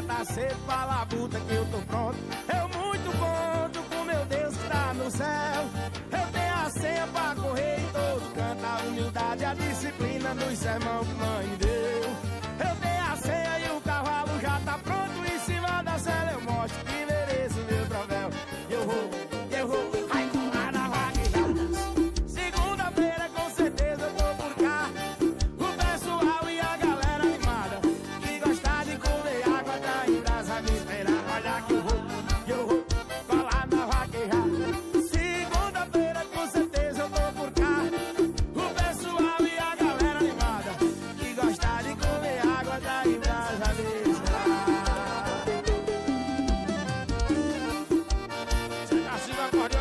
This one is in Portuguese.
levanta cedo pra labuta que eu tô pronto. Eu muito conto com meu Deus que tá no céu. Eu tenho a senha pra correr em todo canto. A humildade, a disciplina nos sermão que Father.